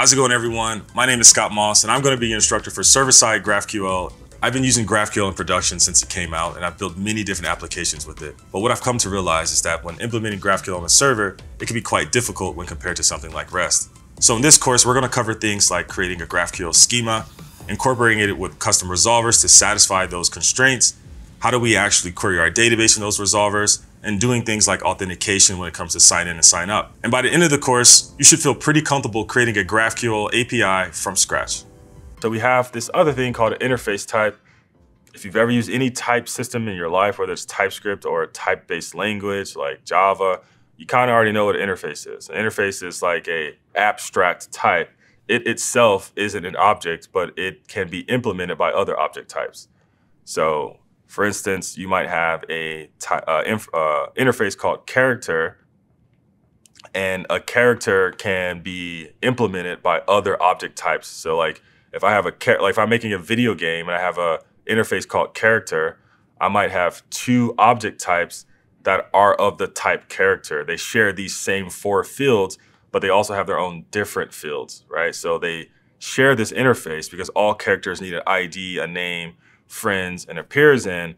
How's it going everyone? My name is Scott Moss and I'm going to be your instructor for server-side GraphQL. I've been using GraphQL in production since it came out and I've built many different applications with it. But what I've come to realize is that when implementing GraphQL on a server, it can be quite difficult when compared to something like REST. So in this course, we're going to cover things like creating a GraphQL schema, incorporating it with custom resolvers to satisfy those constraints, how do we actually query our database in those resolvers, and doing things like authentication when it comes to sign in and sign up. And by the end of the course, you should feel pretty comfortable creating a GraphQL API from scratch. So we have this other thing called an interface type. If you've ever used any type system in your life, whether it's TypeScript or a type-based language like Java, you kind of already know what an interface is. An interface is like a abstract type. It itself isn't an object, but it can be implemented by other object types. So for instance, you might have a uh, uh, interface called character, and a character can be implemented by other object types. So like if I have a like if I'm making a video game and I have a interface called character, I might have two object types that are of the type character. They share these same four fields, but they also have their own different fields, right? So they share this interface because all characters need an ID, a name, friends, and appears in,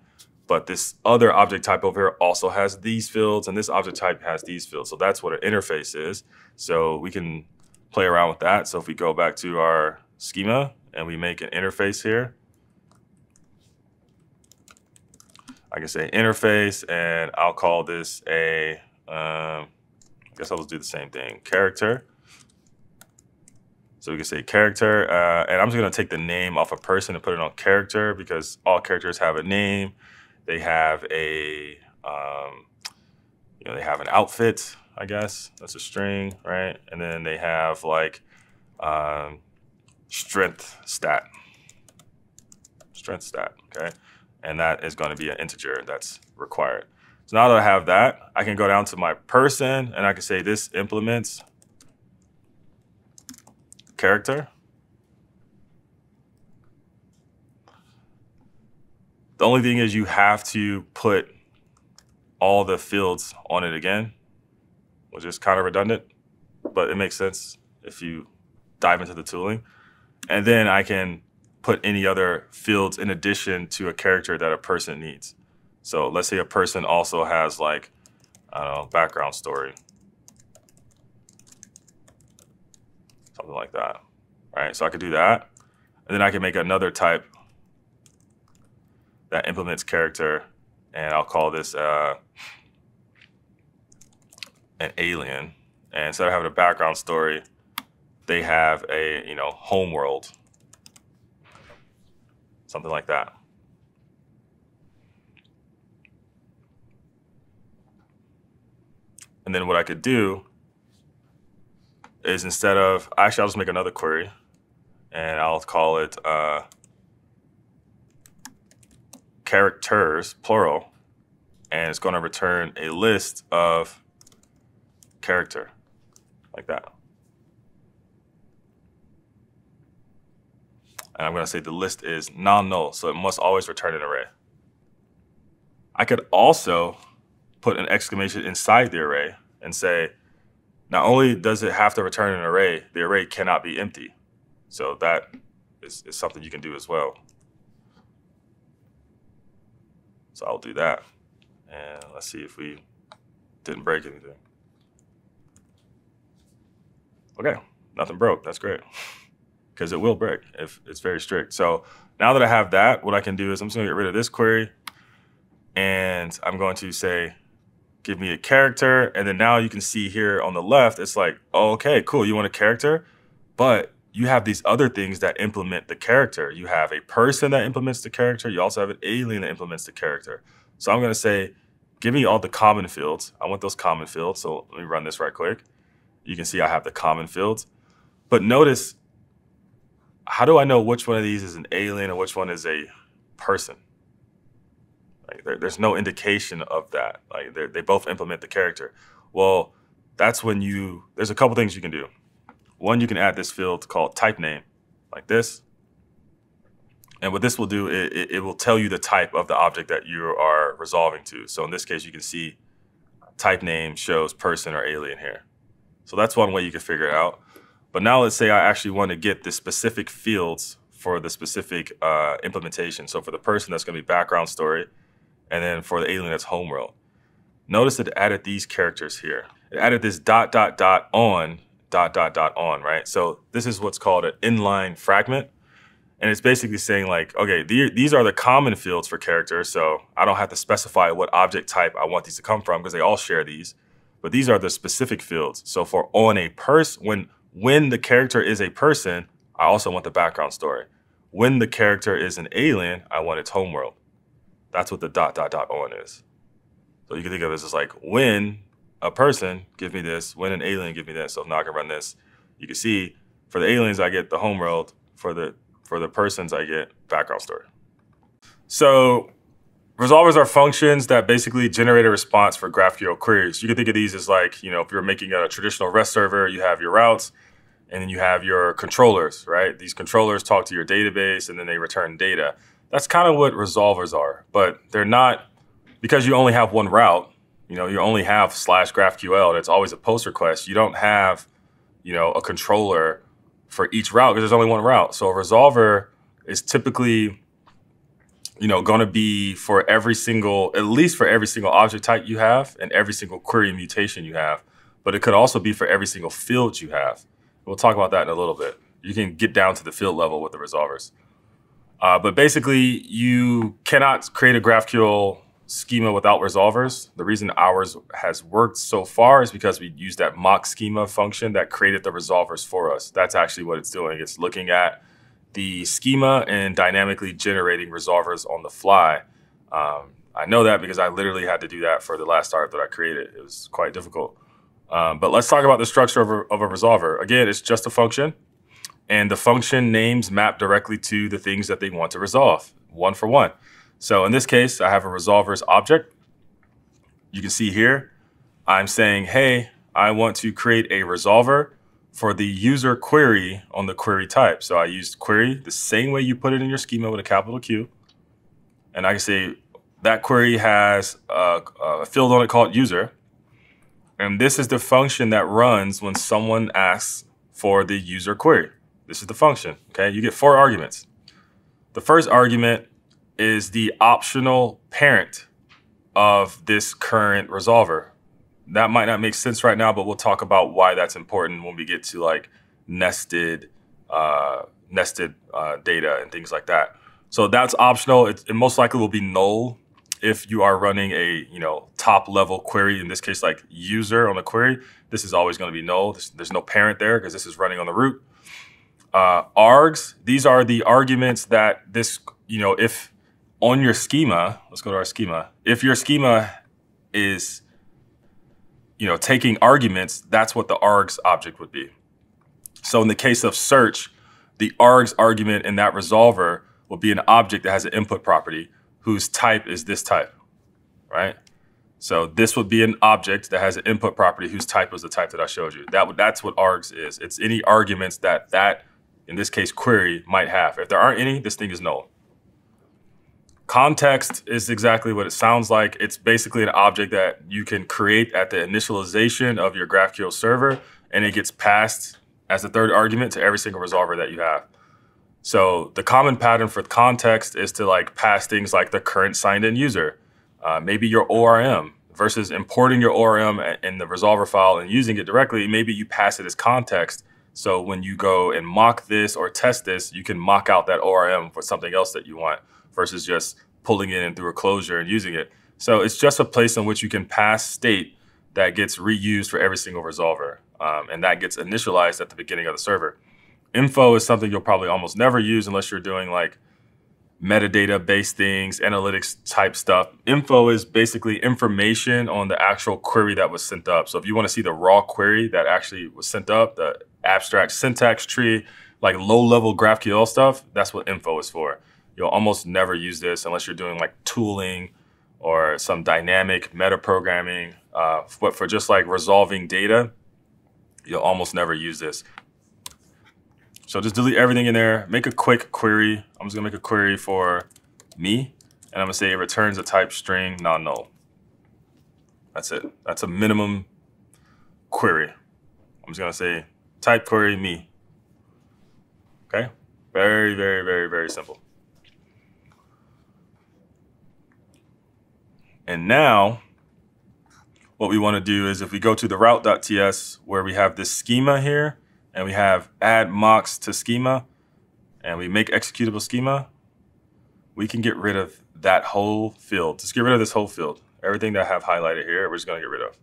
but this other object type over here also has these fields, and this object type has these fields. So that's what an interface is. So we can play around with that. So if we go back to our schema and we make an interface here, I can say interface, and I'll call this a. Um, I guess I'll just do the same thing, character. So we can say character, uh, and I'm just gonna take the name off a person and put it on character because all characters have a name. They have a, um, you know, they have an outfit, I guess. That's a string, right? And then they have like um, strength stat. Strength stat, okay? And that is gonna be an integer that's required. So now that I have that, I can go down to my person and I can say this implements character. The only thing is you have to put all the fields on it again, which is kind of redundant, but it makes sense if you dive into the tooling. And then I can put any other fields in addition to a character that a person needs. So let's say a person also has like, I don't know, background story. Something like that, right? So I could do that. And then I can make another type that implements character, and I'll call this uh, an alien. And instead of having a background story, they have a, you know, home world, something like that. And then what I could do is instead of, actually, I'll just make another query and I'll call it uh, characters, plural, and it's going to return a list of character, like that. And I'm going to say the list is non-null, so it must always return an array. I could also put an exclamation inside the array and say, not only does it have to return an array, the array cannot be empty. So that is, is something you can do as well. So I'll do that. And let's see if we didn't break anything. Okay, nothing broke. That's great. Because it will break if it's very strict. So now that I have that, what I can do is I'm just going to get rid of this query. And I'm going to say give me a character. And then now you can see here on the left, it's like, okay, cool. You want a character, but you have these other things that implement the character. You have a person that implements the character. You also have an alien that implements the character. So I'm going to say, give me all the common fields. I want those common fields. So let me run this right quick. You can see I have the common fields. But notice, how do I know which one of these is an alien and which one is a person? Like there, there's no indication of that. Like they both implement the character. Well, that's when you. There's a couple things you can do. One, you can add this field called type name, like this. And what this will do, it, it, will tell you the type of the object that you are resolving to. So in this case, you can see type name shows person or alien here. So that's one way you can figure it out. But now let's say I actually want to get the specific fields for the specific uh, implementation. So for the person, that's going to be background story. And then for the alien, that's homeworld. Notice it added these characters here. It added this dot, dot, dot on, dot, dot, dot on, right? So this is what's called an inline fragment. And it's basically saying like, okay, these are the common fields for characters. So I don't have to specify what object type I want these to come from because they all share these. But these are the specific fields. So for on a person, when when the character is a person, I also want the background story. When the character is an alien, I want its homeworld. That's what the dot dot dot on is. So you can think of it as just like when a person give me this, when an alien give me this. So if now I can run this. You can see for the aliens I get the homeworld. For the for the persons I get background story. So Resolvers are functions that basically generate a response for GraphQL queries. You can think of these as like, you know, if you're making a traditional REST server, you have your routes and then you have your controllers, right? These controllers talk to your database and then they return data. That's kind of what resolvers are, but they're not because you only have one route, you know, you only have slash GraphQL and it's always a post request. You don't have, you know, a controller for each route because there's only one route. So a resolver is typically you know, going to be for every single, at least for every single object type you have and every single query mutation you have. But it could also be for every single field you have. We'll talk about that in a little bit. You can get down to the field level with the resolvers. Uh, but basically, you cannot create a GraphQL schema without resolvers. The reason ours has worked so far is because we used that mock schema function that created the resolvers for us. That's actually what it's doing. It's looking at the schema and dynamically generating resolvers on the fly. Um, I know that because I literally had to do that for the last startup that I created. It was quite difficult. Um, but let's talk about the structure of a, of a resolver. Again, it's just a function, and the function names map directly to the things that they want to resolve, one for one. So in this case, I have a resolvers object. You can see here, I'm saying, hey, I want to create a resolver for the user query on the query type. So I used query the same way you put it in your schema with a capital Q. And I can say that query has a, a field on it called user. And this is the function that runs when someone asks for the user query. This is the function, okay? You get four arguments. The first argument is the optional parent of this current resolver that might not make sense right now, but we'll talk about why that's important when we get to like nested uh, nested uh, data and things like that. So that's optional. It, it, most likely will be null if you are running a you know top level query. In this case, like user on a query, this is always going to be null. There's, there's, no parent there because this is running on the root. Uh, args, these are the arguments that this you know if on your schema. Let's go to our schema. If your schema is you know, taking arguments, that's what the args object would be. So in the case of search, the args argument in that resolver will be an object that has an input property whose type is this type, right? So this would be an object that has an input property whose type was the type that I showed you. That that's what args is. It's any arguments that that, in this case, query might have. If there aren't any, this thing is null. Context is exactly what it sounds like. It's basically an object that you can create at the initialization of your GraphQL server, and it gets passed as the third argument to every single resolver that you have. So the common pattern for context is to like pass things like the current signed in user, uh, maybe your ORM versus importing your ORM in the resolver file and using it directly. Maybe you pass it as context. So when you go and mock this or test this, you can mock out that ORM for something else that you want versus just pulling it in through a closure and using it. So it's just a place in which you can pass state that gets reused for every single resolver. Um, and that gets initialized at the beginning of the server. Info is something you'll probably almost never use unless you're doing like metadata based things, analytics type stuff. Info is basically information on the actual query that was sent up. So if you want to see the raw query that actually was sent up, the abstract syntax tree, like low level GraphQL stuff, that's what info is for you'll almost never use this unless you're doing like tooling or some dynamic meta programming. Uh, but for just like resolving data, you'll almost never use this. So just delete everything in there. Make a quick query. I'm just gonna make a query for me, and I'm gonna say it returns a type string non-null. That's it. That's a minimum query. I'm just gonna say type query me. Okay, very, very, very, very simple. And now what we want to do is if we go to the route.ts where we have this schema here and we have add mocks to schema and we make executable schema, we can get rid of that whole field. Just get rid of this whole field. Everything that I have highlighted here, we're just going to get rid of.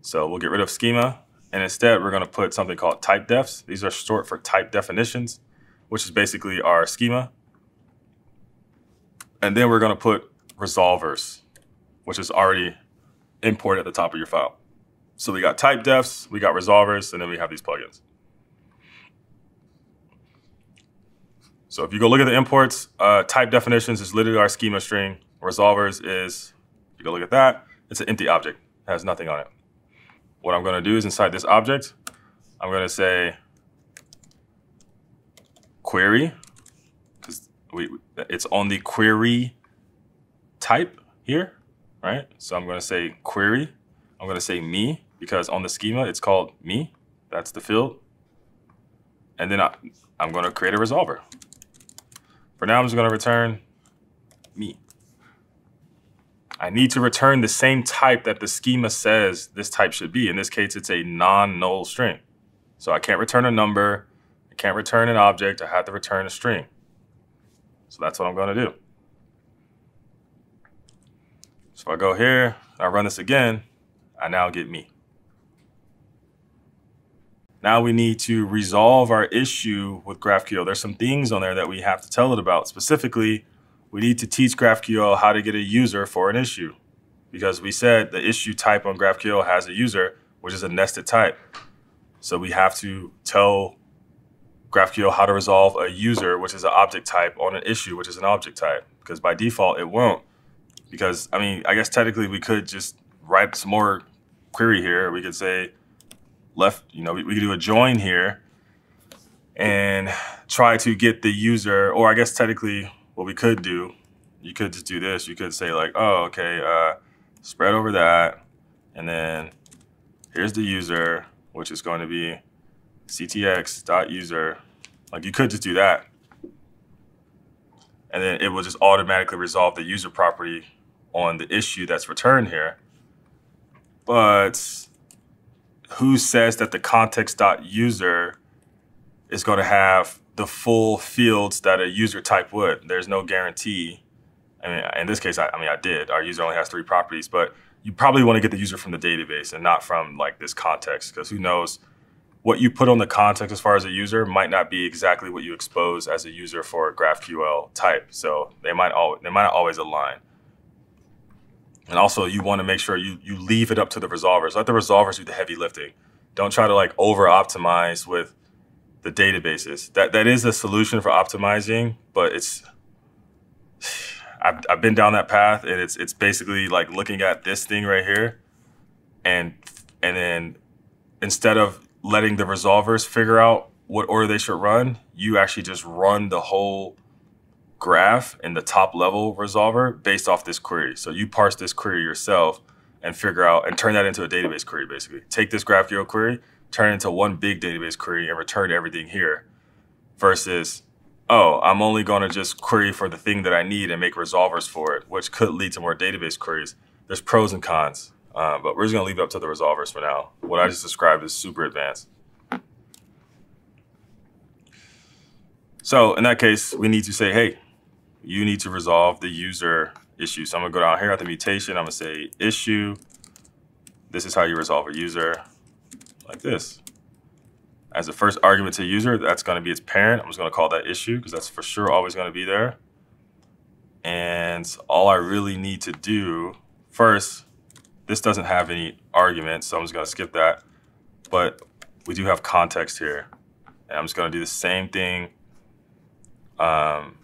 So we'll get rid of schema and instead we're going to put something called type defs. These are short for type definitions, which is basically our schema. And then we're going to put resolvers, which is already imported at the top of your file. So we got type defs, we got resolvers, and then we have these plugins. So if you go look at the imports, uh, type definitions is literally our schema string. Resolvers is, if you go look at that, it's an empty object. It has nothing on it. What I'm going to do is inside this object, I'm going to say query, because it's on the query type here, right? So I'm going to say query. I'm going to say me, because on the schema, it's called me. That's the field. And then I, I'm going to create a resolver. For now, I'm just going to return me. I need to return the same type that the schema says this type should be. In this case, it's a non-null string. So I can't return a number. I can't return an object. I have to return a string. So that's what I'm going to do. So I go here, I run this again, I now get me. Now we need to resolve our issue with GraphQL. There's some things on there that we have to tell it about. Specifically, we need to teach GraphQL how to get a user for an issue because we said the issue type on GraphQL has a user, which is a nested type. So we have to tell GraphQL how to resolve a user, which is an object type, on an issue, which is an object type. Because by default, it won't. Because, I mean, I guess technically we could just write some more query here. We could say left, you know, we, we could do a join here and try to get the user, or I guess technically what we could do, you could just do this. You could say like, oh, okay, uh, spread over that. And then here's the user, which is going to be ctx.user. Like you could just do that. And then it will just automatically resolve the user property on the issue that's returned here. But who says that the context.user is going to have the full fields that a user type would. There's no guarantee. I mean, in this case, I, I mean, I did. Our user only has three properties, but you probably want to get the user from the database and not from like this context, because who knows what you put on the context as far as a user might not be exactly what you expose as a user for a GraphQL type. So they might all they might not always align. And also, you want to make sure you you leave it up to the resolvers. Let the resolvers do the heavy lifting. Don't try to like over optimize with the databases. That that is a solution for optimizing, but it's I've, I've been down that path, and it's it's basically like looking at this thing right here, and and then instead of letting the resolvers figure out what order they should run, you actually just run the whole graph in the top level resolver based off this query. So you parse this query yourself and figure out and turn that into a database query basically. Take this GraphQL query, turn into one big database query and return everything here versus, oh, I'm only going to just query for the thing that I need and make resolvers for it, which could lead to more database queries. There's pros and cons, uh, but we're just going to leave it up to the resolvers for now. What I just described is super advanced. So in that case, we need to say, hey, you need to resolve the user issue. So I'm gonna go down here at the mutation. I'm gonna say issue. This is how you resolve a user like this. As the first argument to user, that's going to be its parent. I'm just going to call that issue because that's for sure always going to be there. And all I really need to do first, this doesn't have any arguments, so I'm just going to skip that. But we do have context here. And I'm just going to do the same thing um,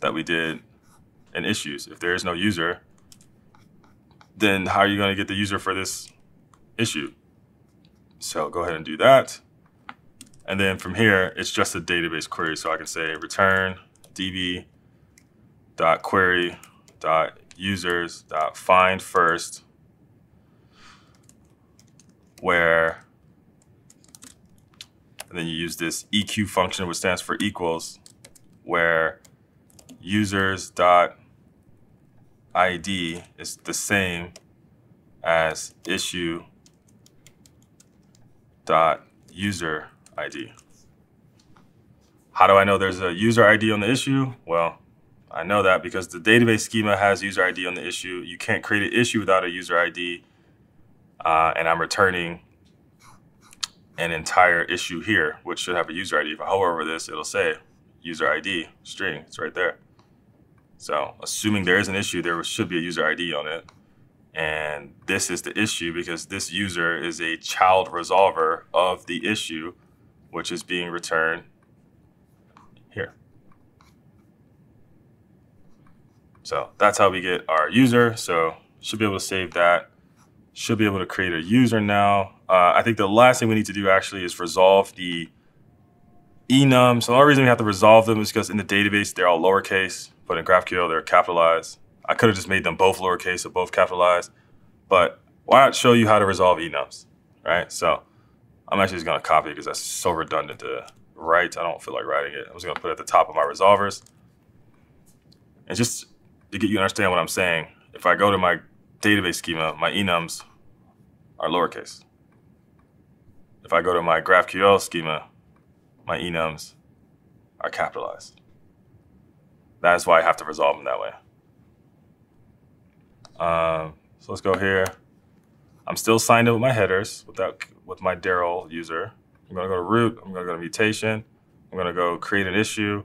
that we did in issues. If there is no user, then how are you going to get the user for this issue? So go ahead and do that. And then from here, it's just a database query. So I can say return db query users find first where and then you use this EQ function, which stands for equals, where users dot ID is the same as issue dot user ID. How do I know there's a user ID on the issue? Well, I know that because the database schema has user ID on the issue. You can't create an issue without a user ID. Uh, and I'm returning an entire issue here, which should have a user ID. If I hover over this, it'll say user ID string. It's right there. So assuming there is an issue, there should be a user ID on it. And this is the issue because this user is a child resolver of the issue, which is being returned here. So that's how we get our user. So should be able to save that. Should be able to create a user now. Uh, I think the last thing we need to do actually is resolve the enums. So the only reason we have to resolve them is because in the database, they're all lowercase, but in GraphQL, they're capitalized. I could have just made them both lowercase or both capitalized, but why not show you how to resolve enums, right? So I'm actually just gonna copy because that's so redundant to write. I don't feel like writing it. I'm just gonna put it at the top of my resolvers. And just to get you to understand what I'm saying, if I go to my database schema, my enums are lowercase. If I go to my GraphQL schema, my enums are capitalized. That's why I have to resolve them that way. Um, so let's go here. I'm still signed in with my headers without with my Daryl user. I'm gonna go to root. I'm gonna go to mutation. I'm gonna go create an issue.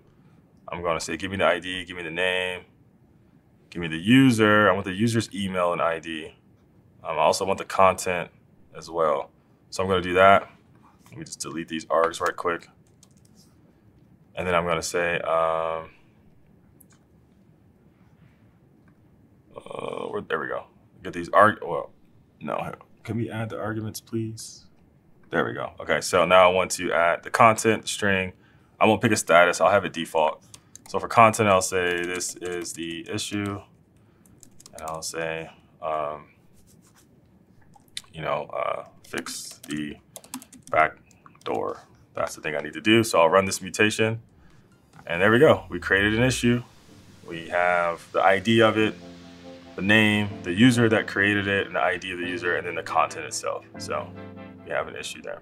I'm gonna say, give me the ID, give me the name, give me the user. I want the user's email and ID. Um, I also want the content as well. So I'm gonna do that. Let me just delete these args right quick. And then I'm gonna say, um, uh, there we go. Get these arg. Well, no. Can we add the arguments, please? There we go. Okay, so now I want to add the content string. I won't pick a status. I'll have it default. So for content, I'll say this is the issue, and I'll say, um, you know, uh, fix the back door. That's the thing I need to do. So I'll run this mutation, and there we go. We created an issue. We have the ID of it, the name, the user that created it, and the ID of the user, and then the content itself. So we have an issue there.